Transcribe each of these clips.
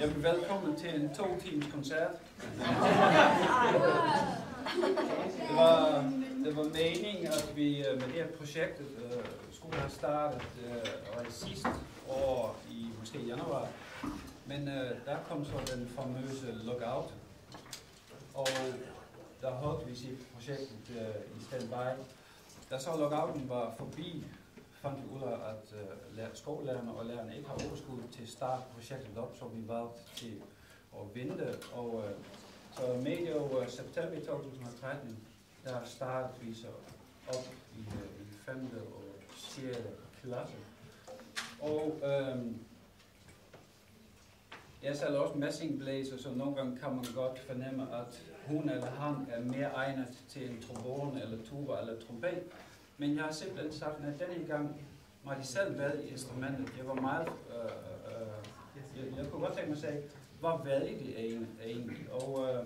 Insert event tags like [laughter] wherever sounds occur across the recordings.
Jeg vil velkommen til en to times koncert. [laughs] Det var, det var meningen, at vi øh, med det her projekt øh, skulle have startet øh, sidste år i måske januar. Men øh, der kom så den famøse lockout, og der holdt vi sit projekt øh, i standby. Da så lockouten var forbi, fandt vi ud af, at øh, uh, skolelærerne og lærerne ikke har overskud til at starte projektet op, så vi valgte til at vente. Og uh, så medio uh, september 2013, der startede vi så op i, uh, i 5. og 6. klasse. Og øhm, jeg sælger også messingblæser, så nogle gange kan man godt fornemme, at hun eller han er mere egnet til en trombone, eller tuba, eller trompet. Men jeg har simpelthen sagt, at denne gang må de selv valgt instrumentet. Jeg var meget, øh, øh, øh, jeg, jeg kunne godt tænke mig at sige, hvor valgte de egentlig? Og øh,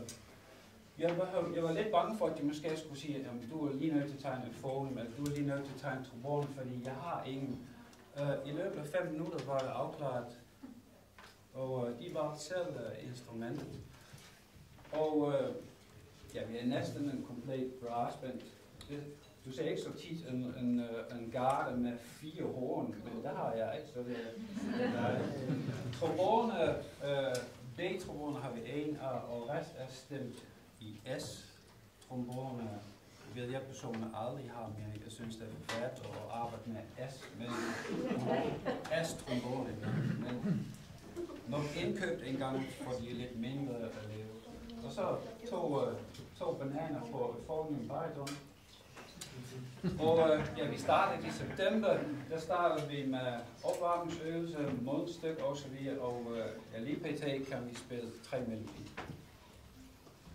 jeg, var, jeg var lidt bange for, at de måske skulle sige, at du er lige nødt til at tegne en phone, eller du er lige nødt til at tegne en trombone, fordi jeg har ingen. Øh, I løbet af fem minutter var det afklaret, og øh, de var selv øh, instrumentet. Og øh, ja, vi er næsten en komplet brassband. Det, du ser ikke så tit en, en, øh, en garde med fire horn, men der har jeg ikke, så det er... Trombone, øh, B-trombone har vi en, og rest er stemt i S. Trombone ved jeg personligt aldrig har mere. Jeg synes, det er forfærdeligt at arbejde med S, men S-trombone. Men nok indkøbt en gang, for de er lidt mindre at lave. Og så to, uh, to bananer på Falling Bariton. Og øh, ja, vi startede i september, der startede vi med opvarmningsøvelse, mundstykke og så videre, og øh, ja, lige pt. kan vi spille tre melodier.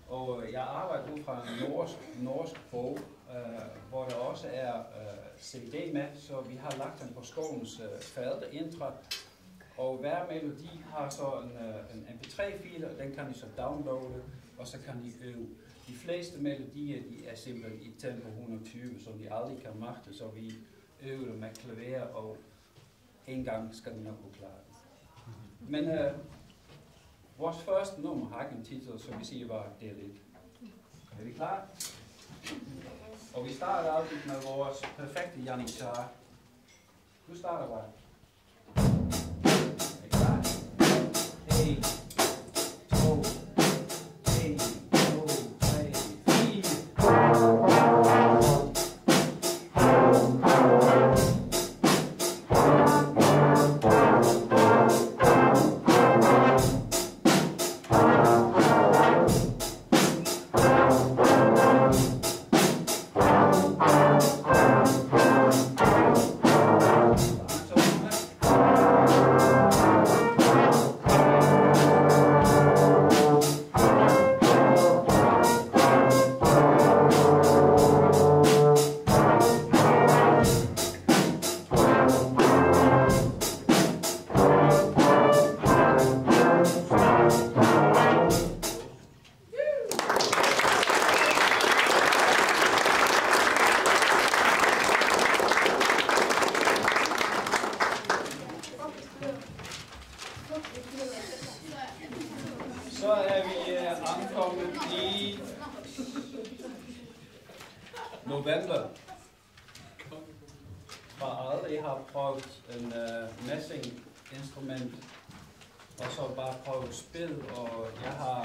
Og øh, jeg arbejder ud fra en norsk, norsk bog, øh, hvor der også er øh, CD med, så vi har lagt den på skolens øh, fælde og hver melodi har så en, øh, en mp3-fil, og den kan de så downloade, og så kan de øve. De fleste melodier de er simpelthen i tempo 120, som de aldrig kan magte, så vi øver dem med klaver, og en gang skal de nok kunne klare det. Men øh, vores første nummer har ikke en titel, så vi siger bare, det er lidt. Er vi klar? Og vi starter altid med vores perfekte Janitsar. Du starter bare. see. November. Bare aldrig har prøvet en øh, uh, messing instrument og så bare prøvet spil, og jeg har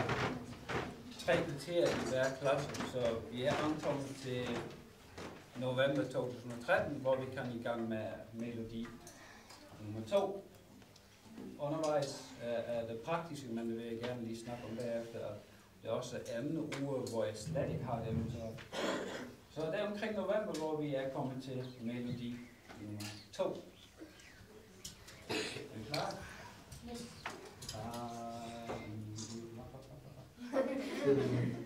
tre kriterier i hver klasse, så vi er ankommet til november 2013, hvor vi kan i gang med melodi nummer to. Undervejs uh, er det praktiske, men det vil jeg gerne lige snakke om bagefter, at det er også emneuger, hvor jeg slet ikke har dem. Så, så det er omkring november, hvor vi er kommet til melodi nummer to. Er I klar? Yes. Uh, [laughs]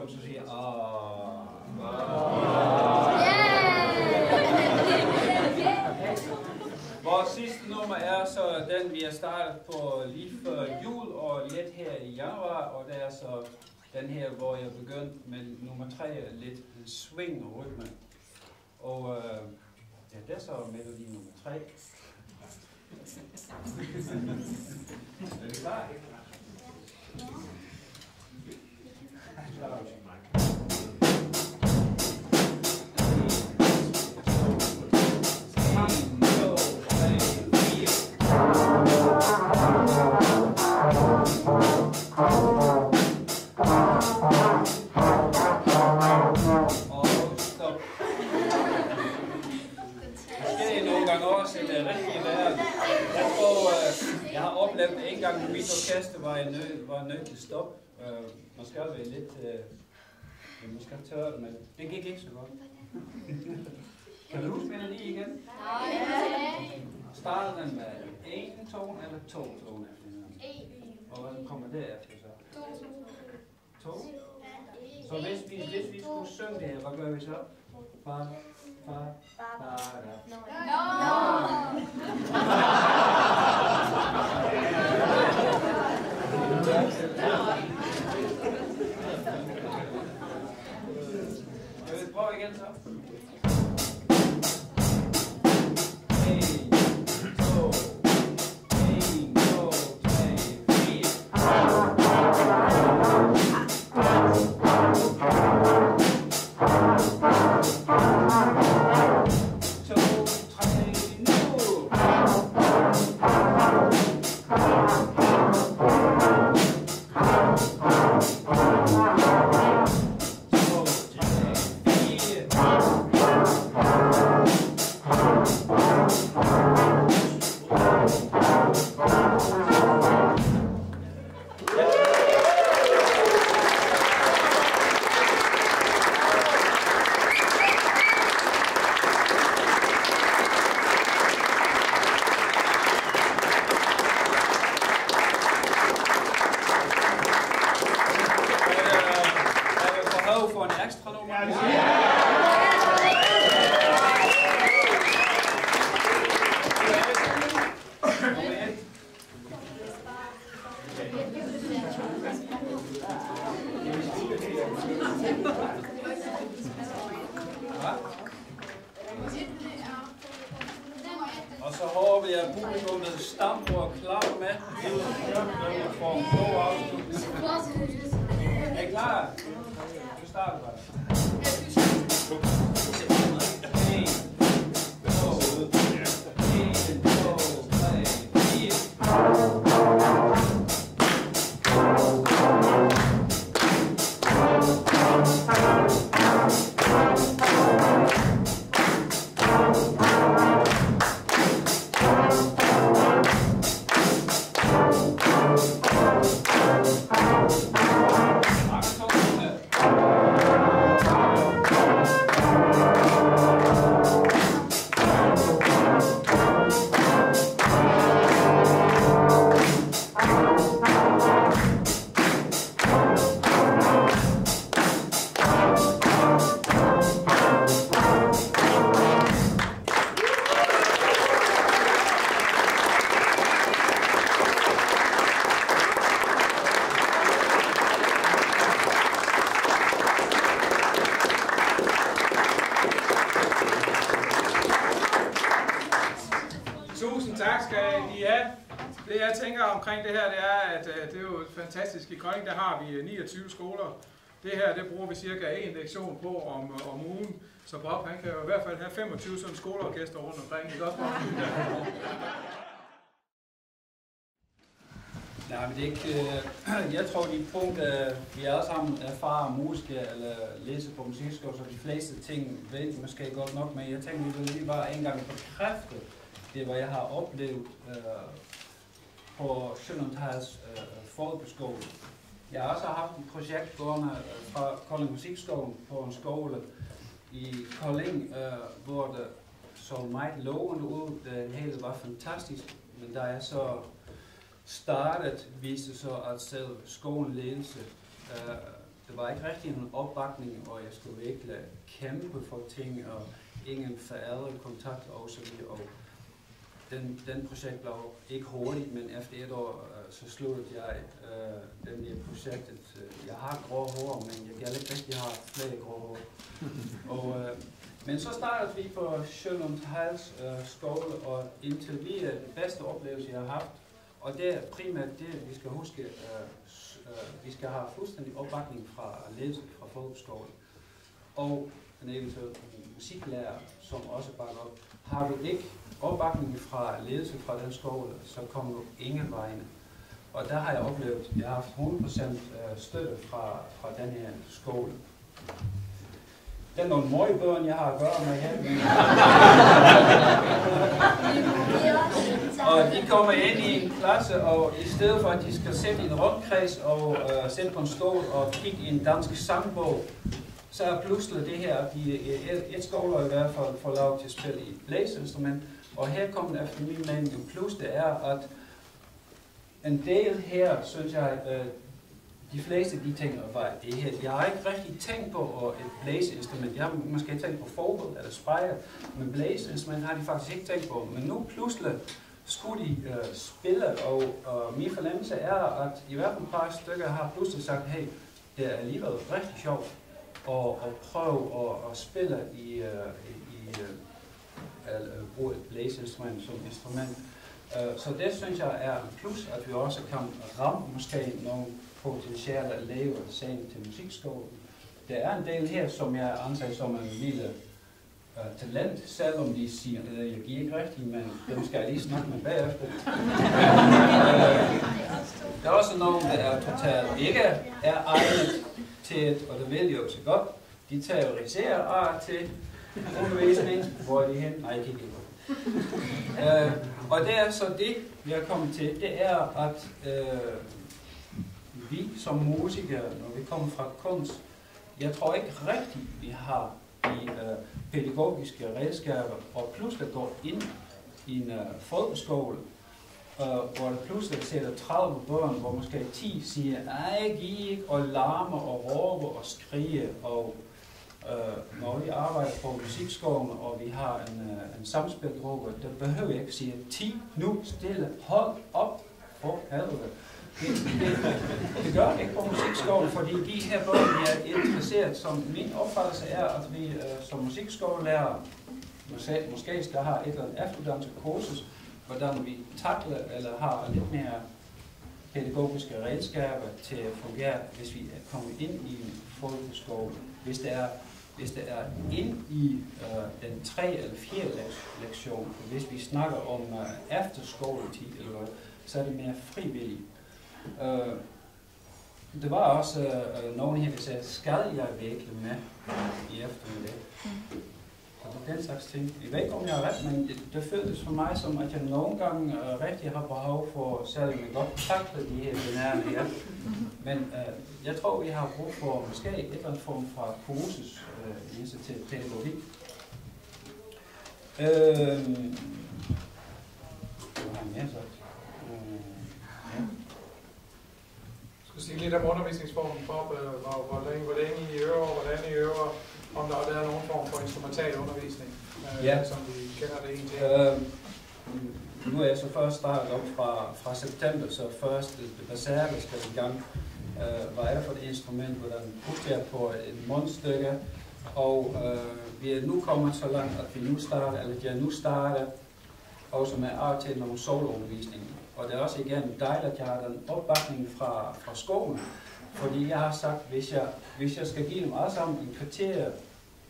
publikum så siger, ah, [laughs] Vores sidste nummer er så den, vi har startet på lige før jul og lidt her i januar, og det er så den her, hvor jeg begyndte med nummer tre, lidt swing og rytme. Og øh, ja, det er så melodi nummer tre. [laughs] er det klar? Være lidt, øh, tørre det, men det gik ikke så godt. [laughs] kan du huske melodi igen? Starter den med en tone eller to tone efter hinanden? Og hvad kommer derefter så? To? Så hvis vi, hvis vi skulle synge det her, hvad gør vi så? Fa, fa, fa, da. Skal vi prøve igen så? En, så håber jeg, at publikum vil stampe og klappe med. Vi får en god afslutning. Er I klar? Du starter bare. Fantastisk. I Kolding, der har vi øh, 29 skoler. Det her, det bruger vi cirka en lektion på om, øh, om ugen. Så Bob, han kan jo i hvert fald have 25 sådan skoleorkester rundt omkring. Ikke også, [laughs] Nej, men det er ikke... Øh, [clears throat] jeg tror, de punkt, øh, vi alle sammen erfarer musikere eller læser på musikskole, så de fleste ting ved de måske godt nok, men jeg tænker, vi vil lige bare en gang bekræfte det, hvad jeg har oplevet øh, på Sjønundhals øh, folkeskole. Jeg har også haft et projekt gående øh, fra Kolding Musikskolen på en skole i Kolding, øh, hvor det så meget lovende ud. Det hele var fantastisk, men da jeg så startet, viste så, at selv skolen ledelse, øh, det var ikke rigtig en opbakning, og jeg skulle virkelig kæmpe for ting, og ingen forældrekontakt og så videre. Den, den projekt blev ikke hurtigt, men efter et år, øh, så sluttede jeg øh, den der projektet. Jeg har grå hår, men jeg kan ikke rigtig have flere grå hår. [laughs] og, øh, men så startede vi på Sjølund Hals øh, skole, og indtil vi er den bedste oplevelse, jeg har haft. Og det er primært det, vi skal huske. Øh, øh, vi skal have fuldstændig opbakning fra ledelsen fra folkeskolen. Og en eventuel musiklærer, som også bakker op. Har du ikke opbakning fra ledelsen fra den skole, så kom du ingen vegne. Og der har jeg oplevet, at jeg har haft 100% øh, støtte fra, fra den her skole. Det er nogle møgbørn, jeg har at gøre med her. og de kommer ind i en klasse, og i stedet for at de skal sætte i en rundkreds og uh, sætte på en stol og kigge i en dansk sangbog, så er pludselig det her, at de øh, et, et skoler i hvert fald får lov til at spille i blæseinstrument, og her kommer efter min mening en plus, det er, at en del her, synes jeg, uh, de fleste de tænker, hvad det her, jeg har ikke rigtig tænkt på et blæseinstrument. Jeg har måske tænkt på fodbold eller spejl, men blæseinstrument har de faktisk ikke tænkt på. Men nu pludselig skulle de uh, spille, og, og min fornemmelse er, at i hvert fald et par stykker har pludselig sagt, hey, det er alligevel rigtig sjovt at, at prøve at, at spille i, uh, i uh, Øh, bruge et blæseinstrument som instrument. Øh, så det synes jeg er en plus, at vi også kan ramme måske nogle potentielle elever sent til musikskolen. Der er en del her, som jeg anser som en lille uh, talent, selvom de siger, at jeg giver ikke rigtigt, men dem skal jeg lige snakke med bagefter. uh, [laughs] der er også nogen, der er totalt ikke er egnet til og det vil jo så godt, de terroriserer af til undervisning, hvor er de hen? Nej, jeg kan ikke uh, Og det er så det, vi er kommet til, det er, at uh, vi som musikere, når vi kommer fra kunst, jeg tror ikke rigtigt, vi har de uh, pædagogiske redskaber, og pludselig går ind i en uh, folkeskole, uh, hvor der pludselig sætter 30 børn, hvor måske 10 siger, ej, giv ikke, og larmer og råber og skriger, og uh, når vi arbejder på musikskolen, og vi har en, uh, en samspilgruppe, der behøver jeg ikke sige, 10 nu stille, hold op for helvede. Det, det, det gør ikke på musikskolen, fordi de her børn er interesseret, som min opfattelse er, at vi uh, som musikskolelærer måske, måske skal have et eller andet efteruddannelseskursus, hvordan vi takler eller har lidt mere pædagogiske redskaber til at fungere, hvis vi kommer ind i en folkeskole. Hvis det er, hvis det er ind i øh, den 3. eller 4. lektion, hvis vi snakker om øh, efterskoletid, eller noget, så er det mere frivilligt. Øh, det var også øh, øh nogen her, der sagde, skal jeg virkelig med i eftermiddag? Mm. Og den slags ting. Jeg ved ikke, om jeg har ret, men det, det føltes for mig som, at jeg nogle gange øh, rigtig har behov for, særligt med godt takle de her binære her. Men øh, jeg tror, vi har brug for måske et eller andet form for kursus øh, i til pædagogik. Øh, hvad har jeg mere sagt? Øh, ja skal sige lidt om undervisningsformen for, øh, hvor, hvor, længe, hvor længe I øver, hvordan I øver, om der, der er nogen form for instrumental undervisning, øh, Ja. som vi kender det egentlig. Øh, nu er jeg så først startet op fra, fra september, så først det basale skal i gang. Øh, hvad er det for et instrument, hvordan puster jeg på et mundstykke, og øh, vi er nu kommet så langt, at vi nu starter, eller jeg nu starter, også med at til nogle soloundervisning. Og det er også igen dejligt, at jeg har den opbakning fra, fra skolen, fordi jeg har sagt, hvis jeg, hvis jeg skal give dem alle sammen en kvarter,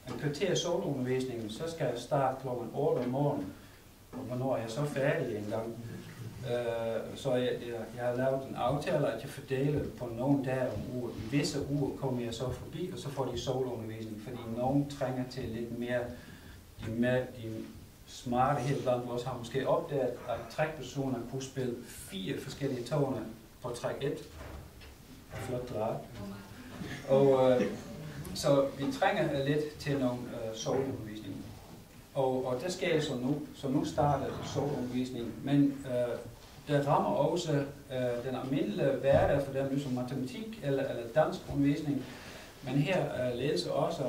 en kvarter soloundervisning, så skal jeg starte kl. 8 om morgenen. Og hvornår er jeg så færdig en gang? Øh, så jeg, jeg, jeg har lavet en aftale, at jeg fordeler det på nogle dage om ugen. I visse uger kommer jeg så forbi, og så får de soloundervisning, fordi nogen trænger til lidt mere, de, mere, de smarte helt blandt os har måske opdaget, at trækpersoner kunne spille fire forskellige toner på træk 1. Flot drejet. Og øh, så vi trænger lidt til nogle øh, soloundervisning. Og, og det sker så nu. Så nu starter soloundervisning. Men øh, det rammer også øh, den almindelige hverdag for dem, som matematik eller, eller dansk undervisning. Men her øh, læser også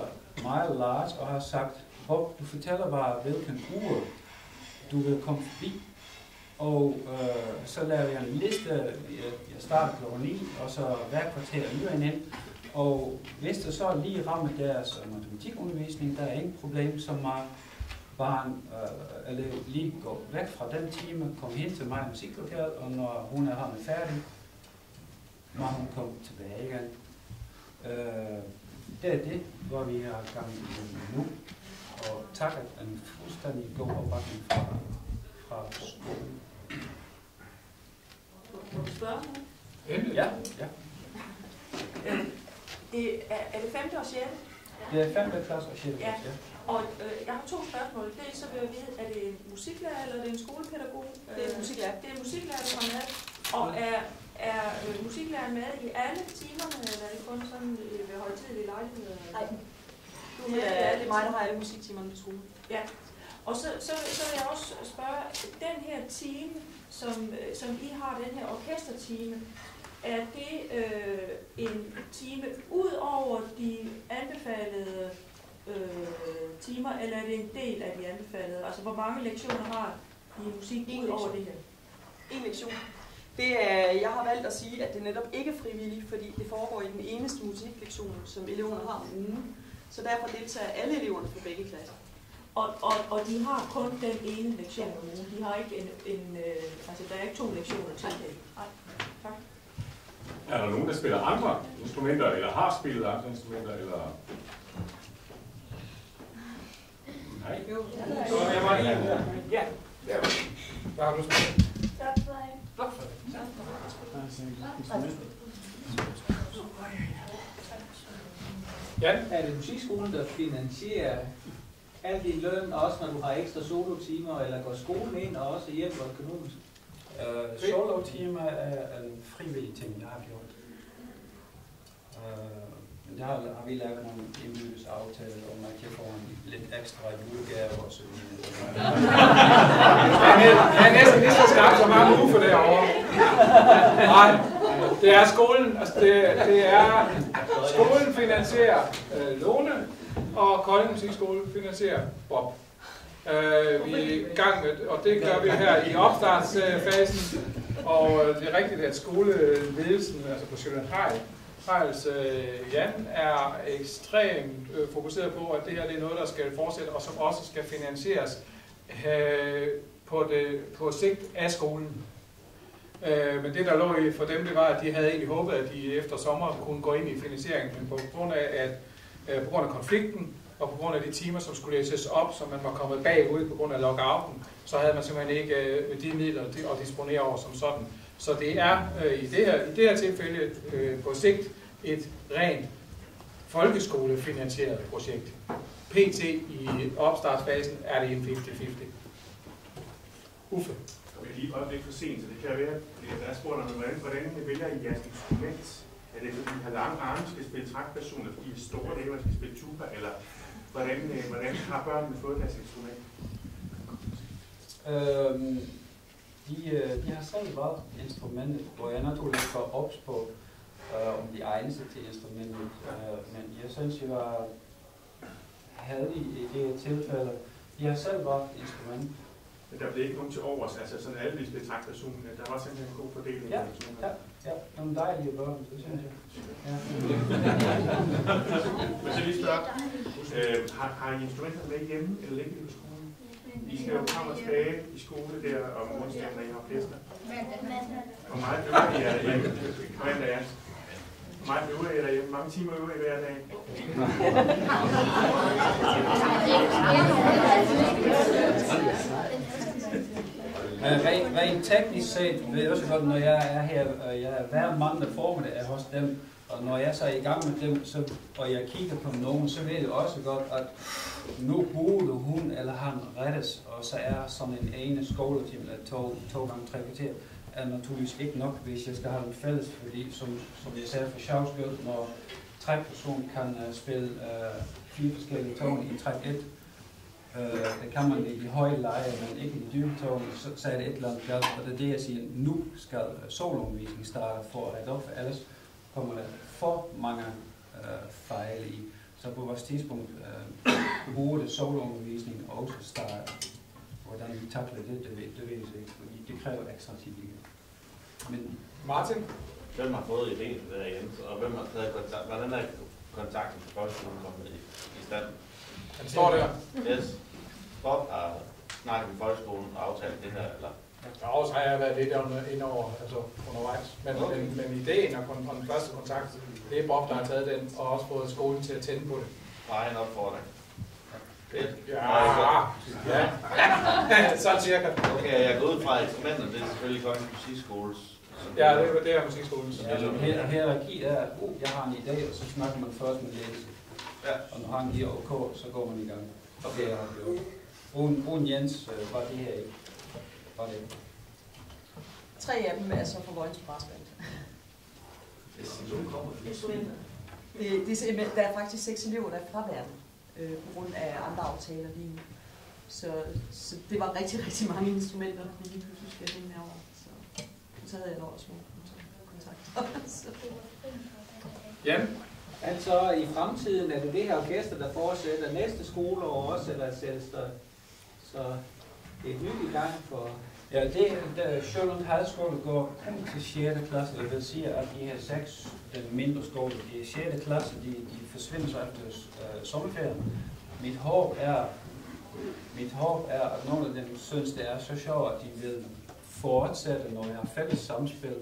meget Lars og har sagt, Bob, du fortæller bare, hvilken uge du vil komme forbi. Og øh, så laver jeg en liste, jeg jeg starter kl. 9, og så hver kvarter lyder ind. Og hvis det så lige rammer deres matematikundervisning, der er ingen problem, så må barn øh, eller lige gå væk fra den time, komme hen til mig i musiklokalet, og når hun er her færdig, må hun komme tilbage igen. Øh, det er det, hvor vi har gang i nu. Og tak at en fuldstændig god opbakning fra, fra skolen. Må du spørge mig? Ja, ja. Det er, er det 5. og 6. Det er 5. klasse og 6. Ja. klasse, ja. Og øh, jeg har to spørgsmål. Dels så vil jeg vide, er det en musiklærer eller er det en skolepædagog? Det er en Øh, musiklærer. Det er musiklærer, der kommer med. Og er, er øh, musiklæreren med i alle timerne, eller er det kun sådan øh, ved højtidelige lejligheder? Nej. Du er Det med i er, alle det er mig, der har alle musiktimerne på skolen. Og så, så, så vil jeg også spørge, den her time, som, øh, som I har, den her orkestertime, er det øh, en time ud over de anbefalede øh, timer, eller er det en del af de anbefalede? Altså, hvor mange lektioner har I musik En ud over lektion. det her? En lektion. Det er, jeg har valgt at sige, at det netop ikke er frivilligt, fordi det foregår i den eneste musiklektion, som eleverne har om ugen. Så derfor deltager alle eleverne fra begge klasser. Og, og, og de har kun den ene lektion om ugen. De har ikke en, en øh, altså der er ikke to lektioner til det. Nej. Er der nogen, der spiller andre instrumenter, eller har spillet andre instrumenter, eller... Nej. Så jeg var lige her. Ja. Hvad har du spillet? Jan? Er det musikskolen, der finansierer al din løn, også når du har ekstra solotimer, eller går skolen ind og også hjælper økonomisk? Uh, solo-timer er en frivillig ting, jeg har gjort. Uh, der har, vi lavet nogle indbyrdes aftaler om, at jeg får en lidt ekstra julegave og så videre. Han er, næsten lige så skarp som mange Uffe derovre. Nej, det er skolen, altså det, det er, skolen finansierer øh, Lone, og Kolding Musikskole finansierer Bob. Øh, vi er i gang med, og det gør vi her i opstartsfasen, og øh, det er rigtigt, at skoleledelsen, altså på Sjælland Hej, Hejls øh, Jan, er ekstremt øh, fokuseret på, at det her det er noget, der skal fortsætte, og som også skal finansieres øh, på, det, på sigt af skolen. Øh, men det, der lå i for dem, det var, at de havde egentlig håbet, at de efter sommer kunne gå ind i finansieringen, men på grund af, at, øh, på grund af konflikten, og på grund af de timer, som skulle læses op, som man var kommet bagud på grund af lockouten, så havde man simpelthen ikke øh, de midler at disponere over som sådan. Så det er øh, i, det her, i det her tilfælde øh, på sigt et rent folkeskolefinansieret projekt. PT i opstartsfasen er det en 50-50. Uffe. Og er lige et øjeblik for sent, så det kan være, at der er spurgt om, hvordan, hvordan vælger I jeres instrument? Er det fordi, I har lange arme, skal spille trækpersoner, fordi I er store eller skal spille tuba, eller hvordan, øh, hvordan har børnene fået deres instrument? Øhm, de, øh, de har selv valgt instrumentet, hvor jeg naturligvis var ops på, øh, om de egner sig til instrumentet. Øh, men jeg synes, jeg var heldig i det her tilfælde. De har selv valgt instrument. Men der blev ikke nogen til overs, altså sådan alle de trækpersoner. Der var simpelthen en god fordeling. Ja, ja. Nogle dejlige børn, det synes jeg. Ja. [laughs] Men så lige spørge, øh, har, har I instrumenter med hjemme, eller ligger de på skolen? I skal jo frem og tilbage i skole der om onsdagen, når I har fester. Hvor meget øver I er derhjemme? Mandag. Hvor meget øver I derhjemme? Mange timer øver I hver dag? [laughs] [laughs] Men rent, rent teknisk set ved jeg også godt, når jeg er her, og jeg er hver mandag formiddag er hos dem, og når jeg så er i gang med dem, så, og jeg kigger på nogen, så ved jeg også godt, at nu burde hun eller han rettes, og så er sådan en ene skoletime eller to, to gange tre kvarter, er naturligvis ikke nok, hvis jeg skal have dem fælles, fordi som, som jeg sagde for sjovs når tre personer kan uh, spille uh, fire forskellige toner i træk 1, Øh, det kan man i høje leje, men ikke i dybetårn, så, så er det et eller andet plads, og det er det, jeg siger, nu skal solundervisning starte for at rette op, for ellers kommer der for mange øh, fejl i. Så på vores tidspunkt øh, burde solundervisning også starte. Hvordan vi takler det, det ved, det ved jeg ikke, fordi det kræver ekstra tid. Men Martin? Hvem har fået idéen til det her, Jens? Og hvem har taget kontakt? Hvordan er kontakten til folkeskolen kommet i, i stand? Han står der. Yes. Bob har snakket med folkeskolen og aftalt det her, eller? Ja, også har jeg været lidt ind over, altså undervejs. Men, okay. men, men ideen og, kon- og den første kontakt, det er Bob, der har taget den, og også fået skolen til at tænde på det. Bare en opfordring. Fedt. Ja, ja. [laughs] så cirka. Okay, jeg går ud fra, at instrumentet, det er selvfølgelig godt musikskoles. Ja, det er, det er musikskolens. Ja, altså, her, hierarki er, at uh, jeg har en idé, og så snakker man først med ledelse. Ja. Og når han giver OK, så går man i gang. Okay. Det har gjort. Uden, uden Jens øh, var det her ikke. Var det ikke. Tre af dem er så fra Vojens Brassband. Det, det er, simpelthen- der er faktisk seks elever, der er fraværende øh, på grund af andre aftaler lige nu. Så, så det var rigtig, [laughs] rigtig mange instrumenter, vi lige pludselig skal hænge herovre. Så, [laughs] så havde jeg lov at små kontakter. Så at Altså i fremtiden er det det her orkester, der fortsætter næste skoleår også, eller sættes der så et nyt i gang for... Ja, det, det Sjølund Halskole går kun til 6. klasse. Det vil sige, at de her seks, den mindre skole, de 6. klasse, de, de forsvinder så efter øh, sommerferien. Mit håb er, mit håb er, at nogle af dem synes, det er så sjovt, at de vil fortsætte, når vi har fælles samspil.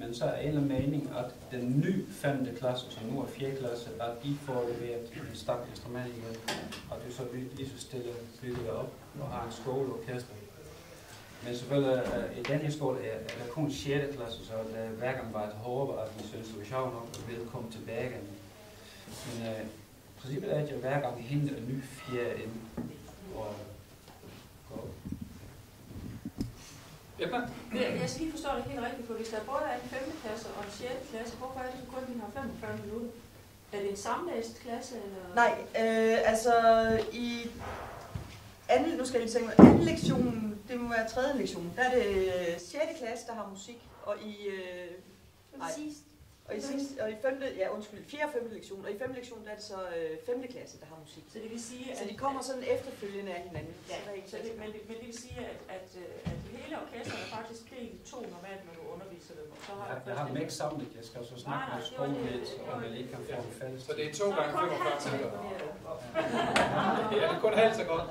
Men så er alle mening, at den nye 5. klasse, som nu er 4. klasse, at de får leveret en stak instrument igen. Og det så vi lige så stille bygger det op og har en skoleorkester. Men selvfølgelig, uh, i den her skole er, er der kun 6. klasse, så det er hverken bare et håb, at vi synes, det er sjovt nok, at vi vil komme tilbage igen. Men uh, princippet er, at jeg hver gang henter en ny fjerde ind. Og Ebba? Jeg, jeg skal lige forstå det helt rigtigt, for hvis der både er en 5. klasse og en 6. klasse, hvorfor er det så kun, de har 45 minutter? Er det en samlæst klasse, eller? Nej, øh, altså i anden, nu skal jeg tænke mig, anden lektionen, det må være tredje lektion, der er det 6. klasse, der har musik, og i, øh, nej, og i, sidste, og i femte, ja undskyld, fjerde og femte lektion, og i femte lektion, der er det så øh, femte klasse, der har musik. Så det vil sige, Så de kommer sådan efterfølgende af hinanden. Ja, så der er så det, men, det, men det vil sige, at, at, øh, at hele orkestret er faktisk delt i to normalt, når du underviser dem. Og så har jeg, jeg har dem ikke samlet, jeg skal så snakke med var om det. jeg ikke kan få en fælles. Så det er to Så gange det kun 45 halvt så minutter. Ja, det er kun halvt så godt.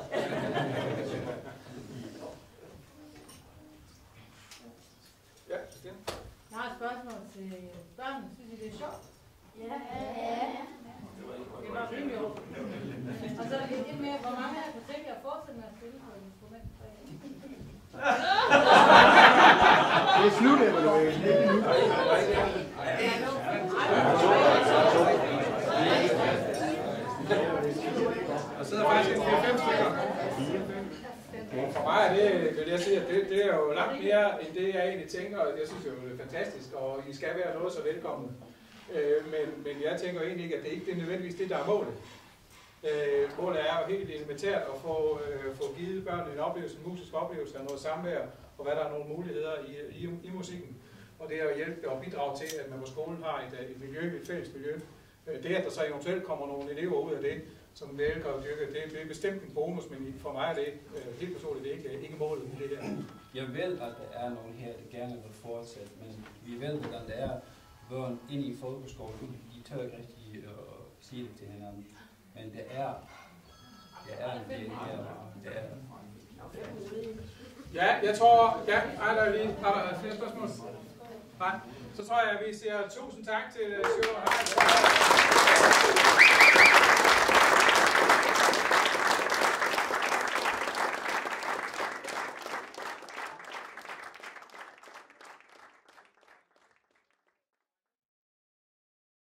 Ja, Christine? Jeg har et spørgsmål til børnene. Synes I, det er sjovt? Ja. Det var rimelig over. Og så lidt mere, hvor mange af jer kunne tænke jer at fortsætte med at spille på et instrument? Det er slut, evalueringen. Der sidder faktisk en 4-5 stykker. For mig er det, vil jeg sige, at det, det er jo langt mere end det, jeg egentlig tænker, og jeg synes jo, det er fantastisk, og I skal være noget så velkommen. Øh, men, men jeg tænker egentlig ikke, at det ikke er nødvendigvis det, der er målet. Øh, målet er jo helt elementært at få, øh, få givet børnene en oplevelse, en musisk oplevelse af noget samvær, og hvad der er nogle muligheder i, i, i musikken. Og det er at hjælpe og bidrage til, at man på skolen har et, øh, et miljø, et fælles miljø. Øh, Det, at der så eventuelt kommer nogle elever ud af det, som elsker at dyrke, det, det er bestemt en bonus, men for mig er det øh, helt personligt det er ikke, ikke målet i det her. Jeg ved, at der er nogen her, der gerne vil fortsætte, men vi ved, hvordan det er børn ind i folkeskolen. De tør ikke rigtig at sige det til hinanden. Men det er, det er en del her. Det er, Ja, jeg tror, ja, er der lige, er der flere spørgsmål? Nej, så tror jeg, at vi siger tusind tak til Sjøren